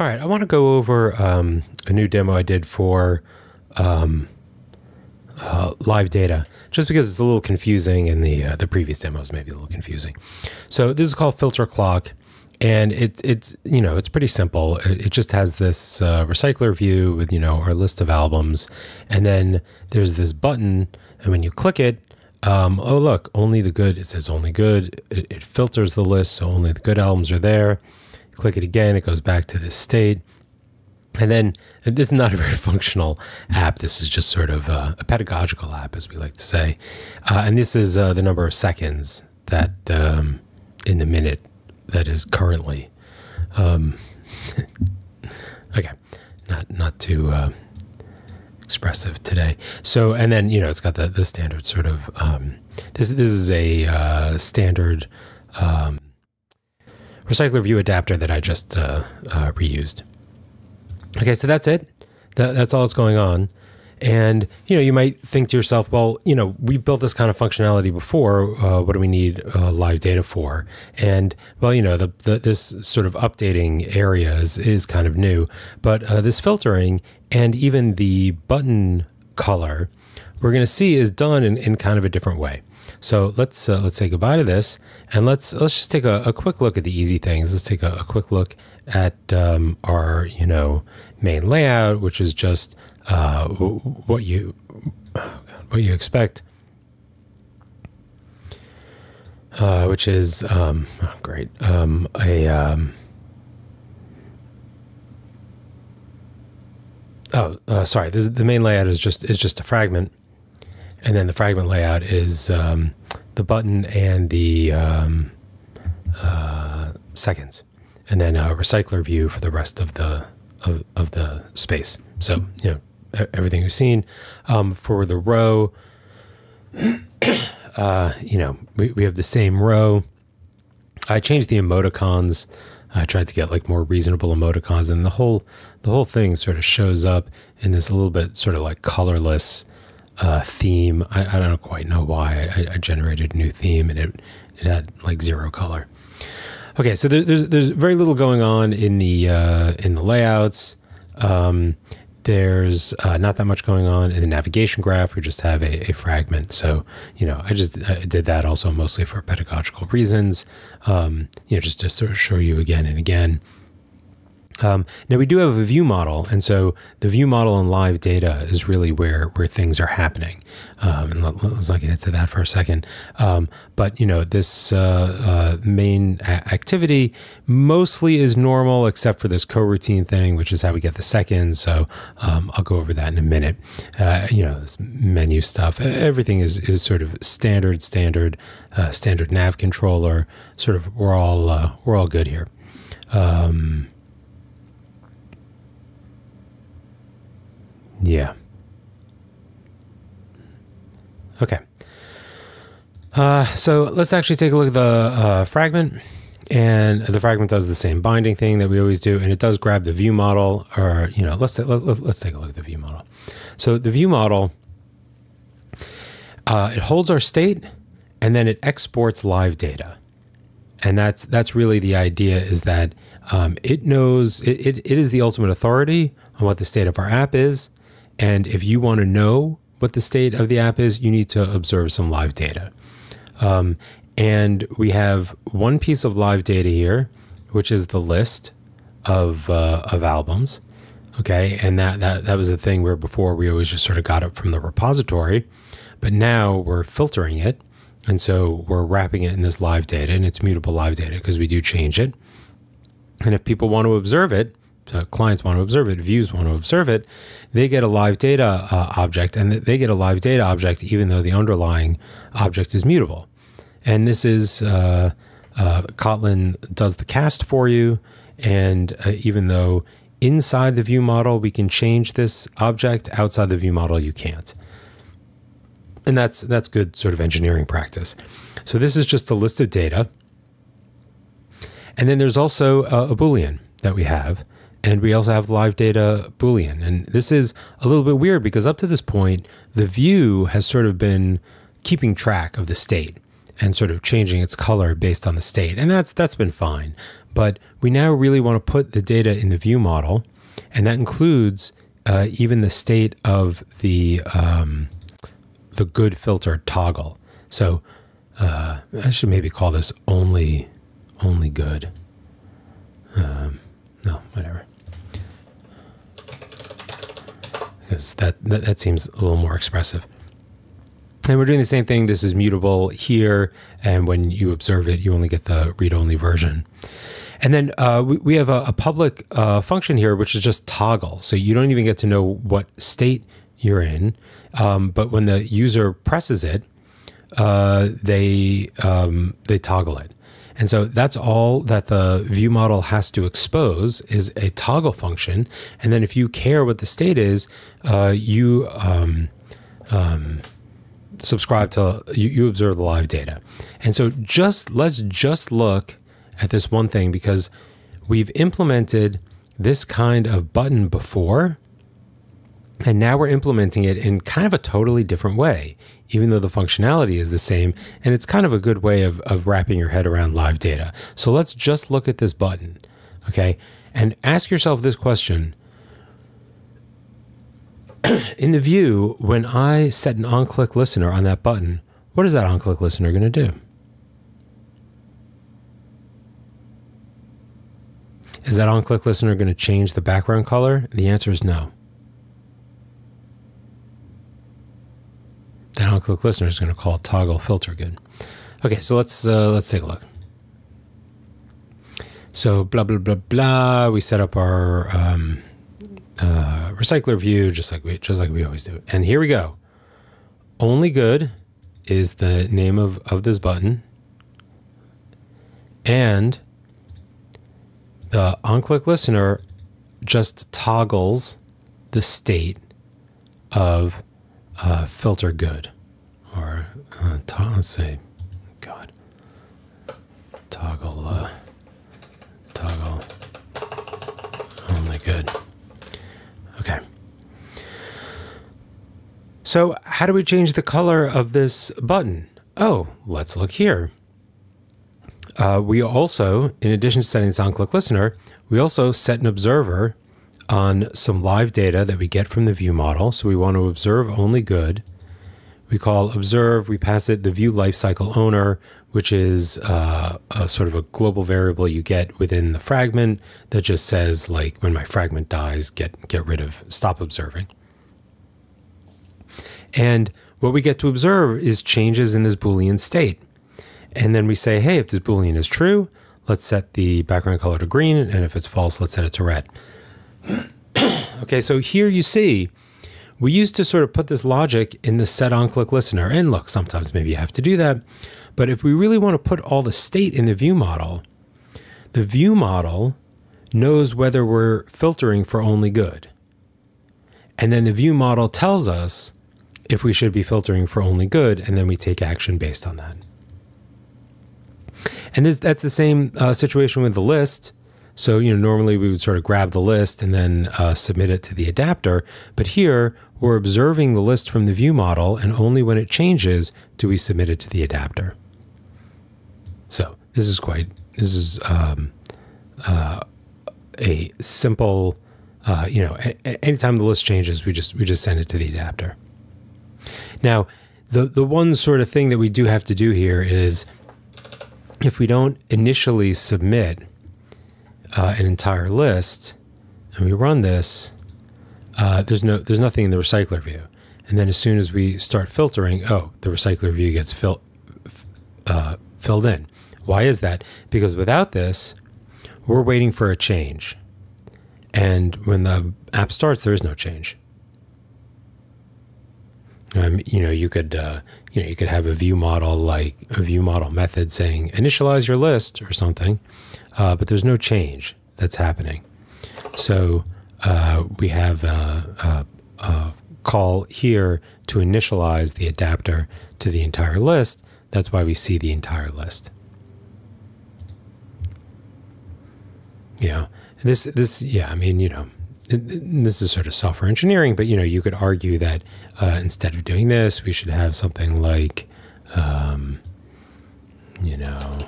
All right, I want to go over um, a new demo I did for um, uh, live data, just because it's a little confusing, and the uh, the previous demos maybe a little confusing. So this is called FilterClock, and it's it's you know it's pretty simple. It, it just has this uh, recycler view with you know our list of albums, and then there's this button, and when you click it, um, oh look, only the good. It says only good. It, it filters the list, so only the good albums are there. Click it again, it goes back to this state. And then this is not a very functional app. This is just sort of a, a pedagogical app, as we like to say. Uh, and this is uh, the number of seconds that um, in the minute that is currently. Um, okay, not not too uh, expressive today. So, and then you know it's got the the standard sort of. Um, this this is a uh, standard um, recycler view adapter that I just uh, uh, reused. Okay, so that's it. That, that's all that's going on. And you know, you might think to yourself, well, you know, we've built this kind of functionality before. Uh, what do we need uh, live data for? And well, you know, the, the this sort of updating area is, is kind of new, but uh, this filtering and even the button color, we're going to see is done in, in kind of a different way. So let's uh, let's say goodbye to this, and let's let's just take a, a quick look at the easy things. Let's take a, a quick look at um, our you know main layout, which is just uh, what you what you expect, uh, which is um, oh, great um, a um, oh uh, sorry this, the main layout is just is just a fragment and then the fragment layout is um, the button and the um, uh, seconds, and then a recycler view for the rest of the of, of the space. So you know everything we've seen um, for the row. uh, you know we, we have the same row. I changed the emoticons. I tried to get like more reasonable emoticons, and the whole the whole thing sort of shows up in this little bit sort of like colorless uh, theme. I, I, don't quite know why I, I, generated a new theme and it it had like zero color. Okay, so there, there's there's very little going on in the uh, in the layouts. Um, there's uh, not that much going on in the navigation graph. We just have a, a fragment. So you know, I just I did that also mostly for pedagogical reasons. Um, you know, just to sort of show you again and again um, now we do have a view model, and so the view model and live data is really where where things are happening. Um, and let, us not get into that for a second. Um, but you know, this uh, uh, main activity mostly is normal, except for this coroutine thing, which is how we get the seconds. So um, I'll go over that in a minute. Uh, you know, menu stuff. Everything is is sort of standard, standard, uh, standard nav controller. Sort of, we're all uh, we're all good here. Um, Yeah. Okay. Uh, so let's actually take a look at the uh, fragment. And the fragment does the same binding thing that we always do, and it does grab the view model. Or you know, let's let, us let us take a look at the view model. So the view model, uh, it holds our state, and then it exports live data, and that's that's really the idea. Is that um, it knows it, it, it is the ultimate authority on what the state of our app is, and if you want to know what the state of the app is, you need to observe some live data. Um, and we have one piece of live data here, which is the list of uh, of albums. Okay, and that that that was the thing where before we always just sort of got it from the repository, but now we're filtering it, and so we're wrapping it in this live data, and it's mutable live data because we do change it. And if people want to observe it, uh, clients want to observe it, views want to observe it, they get a live data uh, object, and they get a live data object even though the underlying object is mutable. And this is uh, uh Kotlin does the cast for you, and uh, even though inside the view model we can change this object, outside the view model you can't. And that's that's good sort of engineering practice. So this is just a list of data. And then there's also a, a Boolean that we have. And we also have live data Boolean. And this is a little bit weird because up to this point, the view has sort of been keeping track of the state. and sort of changing its color based on the state. And that's that's been fine. But we now really want to put the data in the view model, and that includes uh, even the state of the um, the good filter toggle. So uh, I should maybe call this only only good. Um, no, whatever. Because that, that that seems a little more expressive. And we're doing the same thing. This is mutable here, and when you observe it, you only get the read-only version. And then uh, we, we have a, a public uh, function here, which is just toggle. So you don't even get to know what state you're in. Um, but when the user presses it, uh, they um, they toggle it. And so that's all that the view model has to expose is a toggle function. And then if you care what the state is, uh, you um, um, subscribe to you, you observe the live data. And so just let's just look at this one thing because we've implemented this kind of button before. And now we're implementing it in kind of a totally different way, even though the functionality is the same. And it's kind of a good way of, of wrapping your head around live data. So let's just look at this button, okay? And ask yourself this question. in the view, when I set an on click listener on that button, what is that on click listener going to do? Is that on click listener going to change the background color? The answer is no. That on click listener is going to call toggle filter good. Okay, so let's uh, let's take a look. So blah blah blah blah. We set up our um, uh, recycler view just like we just like we always do. And here we go. Only good is the name of of this button, and the on-click listener just toggles the state of uh, filter good, uh, let's say, God, toggle, uh, toggle, only good. Okay. So, how do we change the color of this button? Oh, let's look here. Uh, we also, in addition to setting this on click listener, we also set an observer on some live data that we get from the view model. So we want to observe only good. We call observe, we pass it the view lifecycle owner, which is uh, a sort of a global variable you get within the fragment that just says like when my fragment dies, get get rid of stop observing. And what we get to observe is changes in this Boolean state. And then we say, hey, if this Boolean is true, let's set the background color to green. And if it's false, let's set it to red. okay, so here you see we used to sort of put this logic in the set on click listener. And look, sometimes maybe you have to do that. But if we really want to put all the state in the view model, the view model knows whether we're filtering for only good. And then the view model tells us if we should be filtering for only good, and then we take action based on that. And this, that's the same uh, situation with the list. So, you know, normally we would sort of grab the list and then uh, submit it to the adapter. But here we're observing the list from the view model, and only when it changes do we submit it to the adapter. So this is quite, this is um, uh, a simple, uh, you know, anytime the list changes, we just, we just send it to the adapter. Now, the, the one sort of thing that we do have to do here is if we don't initially submit uh, an entire list and we run this, uh, there's no there's nothing in the recycler view. And then as soon as we start filtering, oh, the recycler view gets fill, uh, filled in. Why is that? Because without this, we're waiting for a change. And when the app starts, there is no change. Um, you know, you could uh, you know you could have a view model like a view model method saying initialize your list or something, uh, but there's no change that's happening. So uh, we have a, a, a call here to initialize the adapter to the entire list. That's why we see the entire list. Know, this this yeah, I mean, you know, this is sort of software engineering, but you know, you could argue that uh, instead of doing this, we should have something like, um, you know,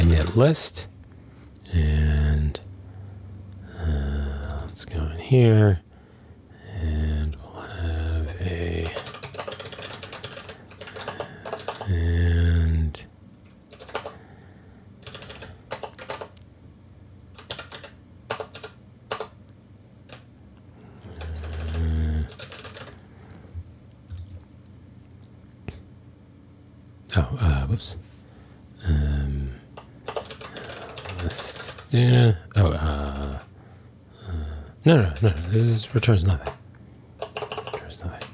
init list. And uh, let's go in here and we'll have a and Oh, uh, whoops. Um, this. Oh, uh, uh, no, no, no. This is, returns nothing. Returns nothing.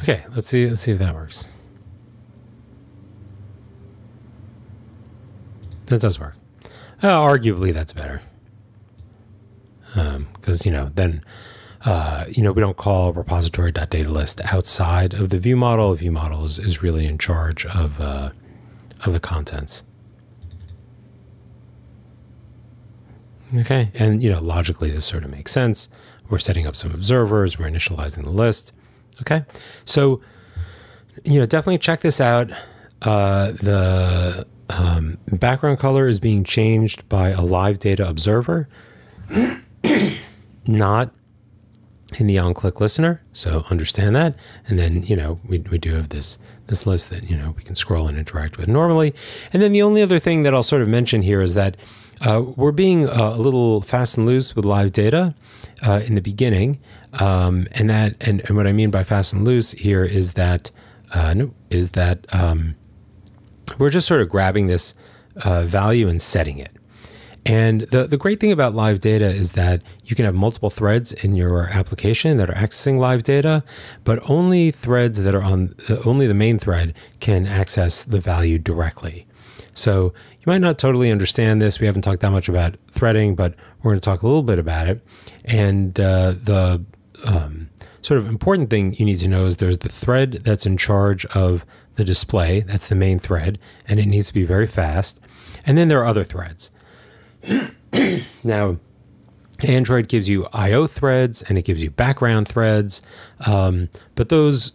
Okay, let's see. Let's see if that works. That does work. Uh, arguably, that's better. Because, um, you know, then uh, you know, we don't call repository.datalist outside of the view model. View model is, is really in charge of, uh, of the contents. Okay, and you know, logically this sort of makes sense. We're setting up some observers, we're initializing the list. Okay, so you know, definitely check this out. Uh, the um, background color is being changed by a live data observer, not in the on-click listener. So understand that. And then, you know, we, we do have this, this list that, you know, we can scroll and interact with normally. And then the only other thing that I'll sort of mention here is that uh, we're being uh, a little fast and loose with live data uh, in the beginning. Um, and that, and, and what I mean by fast and loose here is that, uh, is that um, we're just sort of grabbing this uh, value and setting it. And the, the great thing about live data is that you can have multiple threads in your application that are accessing live data, but only threads that are on uh, only the main thread can access the value directly. So you might not totally understand this. We haven't talked that much about threading, but we're going to talk a little bit about it. And uh, the um, sort of important thing you need to know is there's the thread that's in charge of the display. That's the main thread, and it needs to be very fast. And then there are other threads. now, Android gives you I/O threads and it gives you background threads, um, but those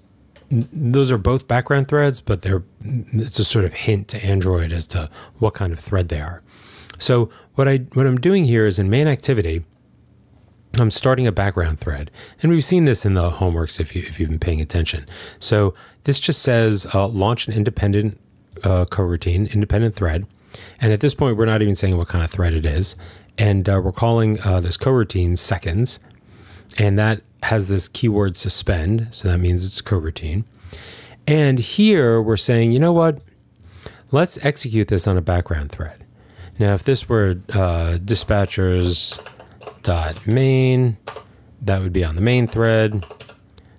those are both background threads, but they're it's a sort of hint to Android as to what kind of thread they are. So what I what I'm doing here is in main activity, I'm starting a background thread, and we've seen this in the homeworks if you if you've been paying attention. So this just says uh, launch an independent uh, coroutine, independent thread, and at this point, we're not even saying what kind of thread it is. And uh, we're calling uh, this coroutine seconds. And that has this keyword suspend. So that means it's coroutine. And here we're saying, you know what? Let's execute this on a background thread. Now, if this were uh, dispatchers dot main, that would be on the main thread.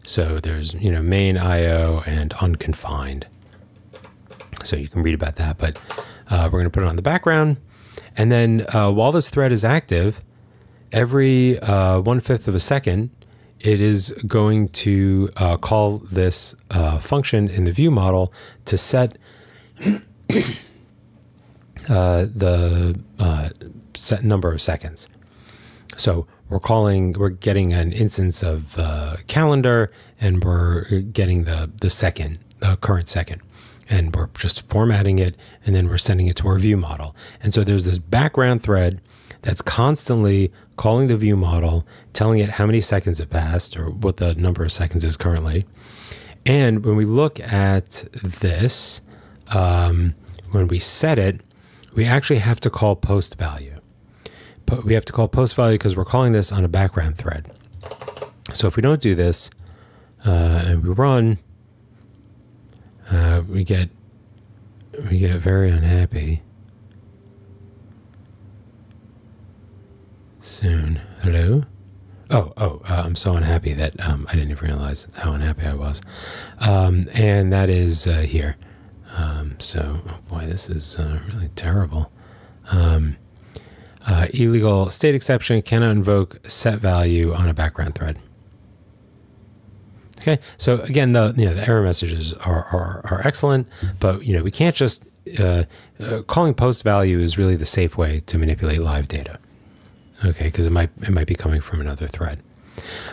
So there's, you know, main IO and unconfined. So you can read about that. But uh, we're going to put it on the background. And then uh, while this thread is active, every uh, one fifth of a second, it is going to uh, call this uh, function in the view model to set uh, the set number of seconds. So we're calling, we're getting an instance of calendar, and we're getting the the second, the current second and we're just formatting it and then we're sending it to our view model. And so there's this background thread that's constantly calling the view model, telling it how many seconds have passed or what the number of seconds is currently. And when we look at this, um, when we set it, we actually have to call post value. But we have to call post value because we're calling this on a background thread. So if we don't do this uh, and we run, uh, we get we get very unhappy soon. Hello. Oh, oh, uh, I'm so unhappy that um, I didn't even realize how unhappy I was. Um, and that is uh, here. Um, so, oh boy, this is uh, really terrible. Um, uh, illegal state exception cannot invoke set value on a background thread. Okay, so again, the you know the error messages are are, are excellent, but you know we can't just uh, uh, calling post value is really the safe way to manipulate live data. Okay, because it might it might be coming from another thread.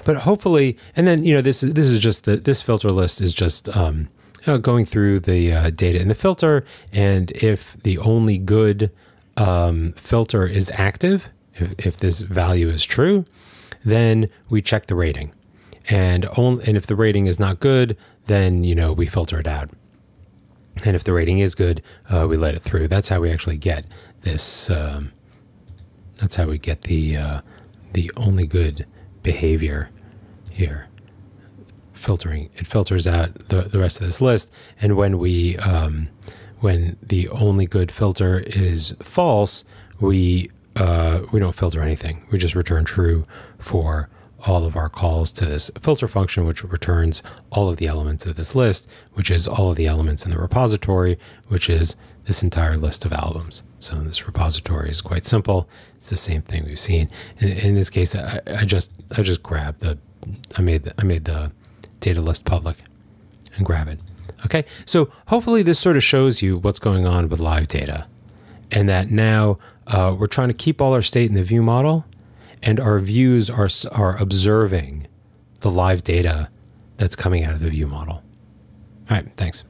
But hopefully, and then you know this this is just the this filter list is just um, you know, going through the uh, data in the filter, and if the only good um, filter is active, if, if this value is true, then we check the rating, and only, and if the rating is not good, then you know we filter it out. And if the rating is good, uh, we let it through. That's how we actually get this. Um, that's how we get the uh, the only good behavior here. Filtering it filters out the, the rest of this list, and when we um, when the only good filter is false, we uh, we don't filter anything. We just return true for all of our calls to this filter function, which returns all of the elements of this list, which is all of the elements in the repository, which is this entire list of albums. So this repository is quite simple. It's the same thing we've seen. In, in this case, I, I, just I just grabbed the I made the, I made the data list public and grab it. Okay, so hopefully this sort of shows you what's going on with live data, and that now uh, we're trying to keep all our state in the view model, and our views are are observing the live data that's coming out of the view model. All right, thanks.